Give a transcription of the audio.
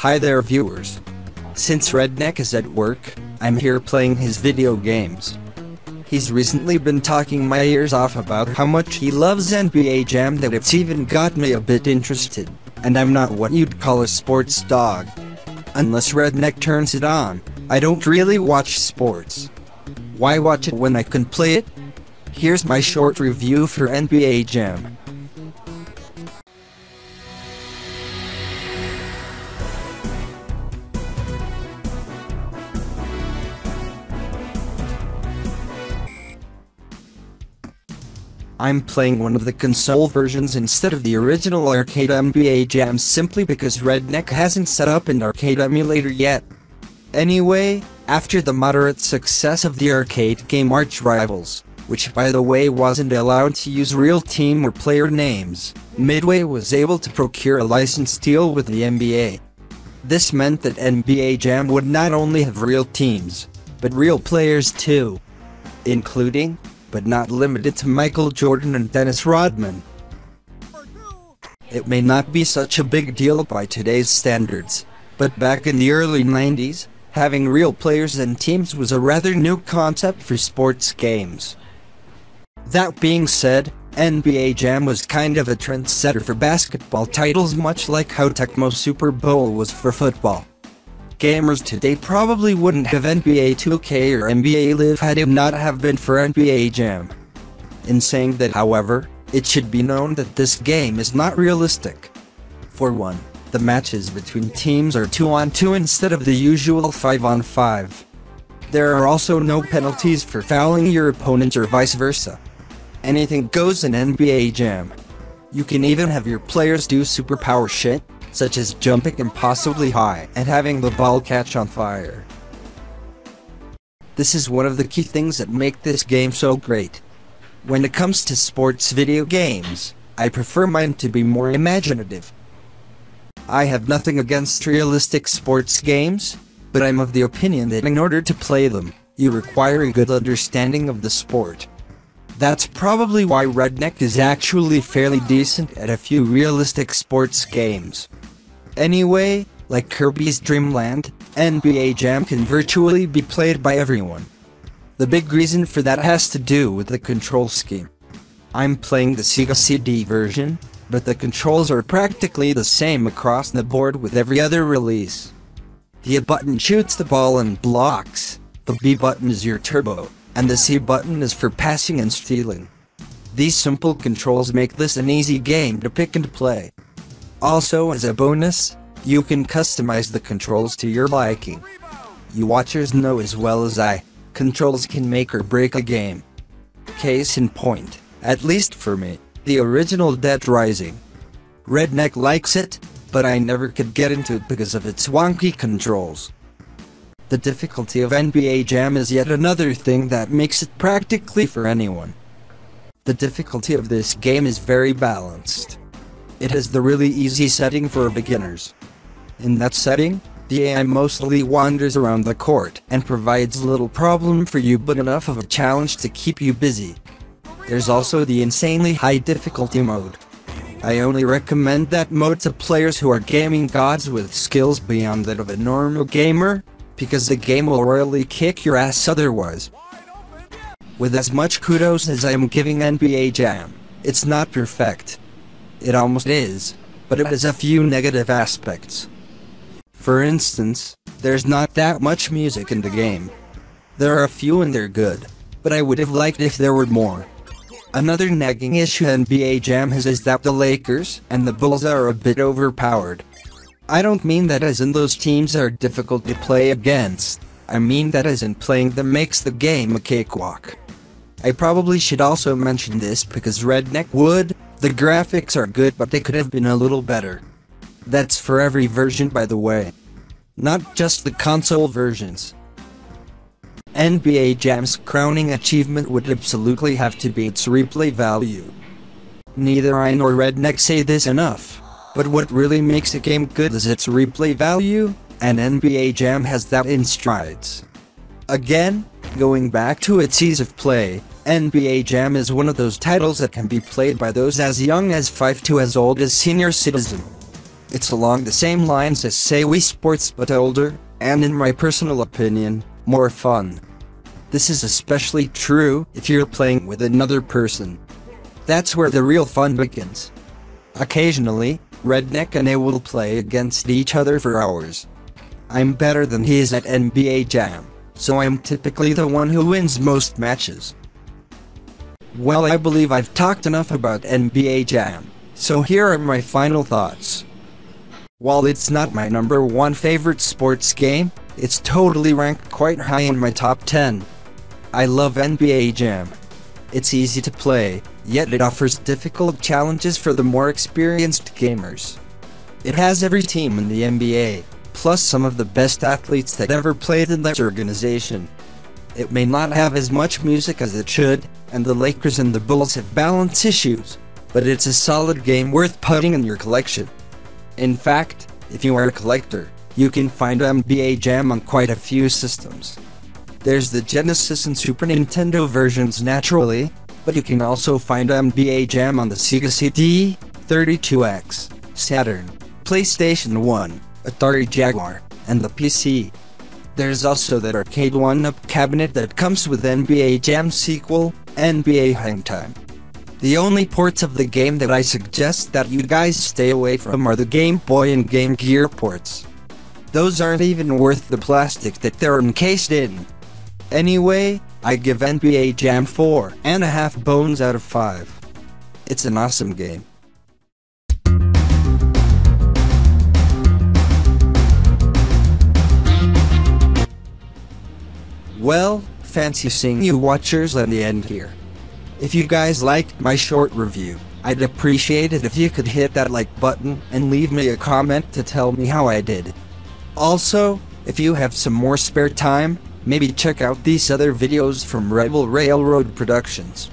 Hi there viewers. Since Redneck is at work, I'm here playing his video games. He's recently been talking my ears off about how much he loves NBA Jam that it's even got me a bit interested, and I'm not what you'd call a sports dog. Unless Redneck turns it on, I don't really watch sports. Why watch it when I can play it? Here's my short review for NBA Jam. I'm playing one of the console versions instead of the original arcade NBA Jam simply because Redneck hasn't set up an arcade emulator yet. Anyway, after the moderate success of the arcade game Arch Rivals, which by the way wasn't allowed to use real team or player names, Midway was able to procure a license deal with the NBA. This meant that NBA Jam would not only have real teams, but real players too. Including, but not limited to Michael Jordan and Dennis Rodman. It may not be such a big deal by today's standards, but back in the early 90s, having real players and teams was a rather new concept for sports games. That being said, NBA Jam was kind of a trendsetter for basketball titles much like how Tecmo Super Bowl was for football. Gamers today probably wouldn't have NBA 2K or NBA Live had it not have been for NBA Jam. In saying that however, it should be known that this game is not realistic. For one, the matches between teams are 2 on 2 instead of the usual 5 on 5. There are also no penalties for fouling your opponent or vice versa. Anything goes in NBA Jam. You can even have your players do superpower shit, such as jumping impossibly high and having the ball catch on fire. This is one of the key things that make this game so great. When it comes to sports video games, I prefer mine to be more imaginative. I have nothing against realistic sports games, but I'm of the opinion that in order to play them, you require a good understanding of the sport. That's probably why Redneck is actually fairly decent at a few realistic sports games. Anyway, like Kirby's Dream Land, NBA Jam can virtually be played by everyone. The big reason for that has to do with the control scheme. I'm playing the Sega CD version, but the controls are practically the same across the board with every other release. The A button shoots the ball and blocks, the B button is your turbo, and the C button is for passing and stealing. These simple controls make this an easy game to pick and play. Also as a bonus, you can customize the controls to your liking. You watchers know as well as I, controls can make or break a game. Case in point, at least for me, the original Dead Rising. Redneck likes it, but I never could get into it because of its wonky controls. The difficulty of NBA Jam is yet another thing that makes it practically for anyone. The difficulty of this game is very balanced. It has the really easy setting for beginners. In that setting, the AI mostly wanders around the court and provides little problem for you but enough of a challenge to keep you busy. There's also the insanely high difficulty mode. I only recommend that mode to players who are gaming gods with skills beyond that of a normal gamer, because the game will royally kick your ass otherwise. With as much kudos as I am giving NBA Jam, it's not perfect. It almost is, but it has a few negative aspects. For instance, there's not that much music in the game. There are a few and they're good, but I would have liked if there were more. Another nagging issue NBA Jam has is that the Lakers and the Bulls are a bit overpowered. I don't mean that as in those teams are difficult to play against, I mean that as in playing them makes the game a cakewalk. I probably should also mention this because Redneck would, the graphics are good but they could have been a little better. That's for every version by the way. not just the console versions. NBA Jam's crowning achievement would absolutely have to be its replay value. Neither I nor Redneck say this enough, but what really makes a game good is its replay value, and NBA Jam has that in strides. Again, going back to its ease of play, NBA Jam is one of those titles that can be played by those as young as 5 to as old as senior citizen. It's along the same lines as say Wii Sports but older, and in my personal opinion, more fun. This is especially true if you're playing with another person. That's where the real fun begins. Occasionally, Redneck and I will play against each other for hours. I'm better than he is at NBA Jam, so I'm typically the one who wins most matches. Well, I believe I've talked enough about NBA Jam, so here are my final thoughts. While it's not my number one favorite sports game, it's totally ranked quite high in my top 10. I love NBA Jam. It's easy to play, yet it offers difficult challenges for the more experienced gamers. It has every team in the NBA, plus some of the best athletes that ever played in that organization. It may not have as much music as it should, and the Lakers and the Bulls have balance issues, but it's a solid game worth putting in your collection. In fact, if you are a collector, you can find NBA Jam on quite a few systems. There's the Genesis and Super Nintendo versions naturally, but you can also find NBA Jam on the Sega CD, 32X, Saturn, PlayStation 1, Atari Jaguar, and the PC. There's also that Arcade1Up cabinet that comes with NBA Jam sequel, NBA Hangtime. The only ports of the game that I suggest that you guys stay away from are the Game Boy and Game Gear ports. Those aren't even worth the plastic that they're encased in. Anyway, I give NBA Jam 4 and a half bones out of 5. It's an awesome game. Well, fancy seeing you watchers at the end here. If you guys liked my short review, I'd appreciate it if you could hit that like button and leave me a comment to tell me how I did. Also, if you have some more spare time, maybe check out these other videos from Rebel Railroad Productions.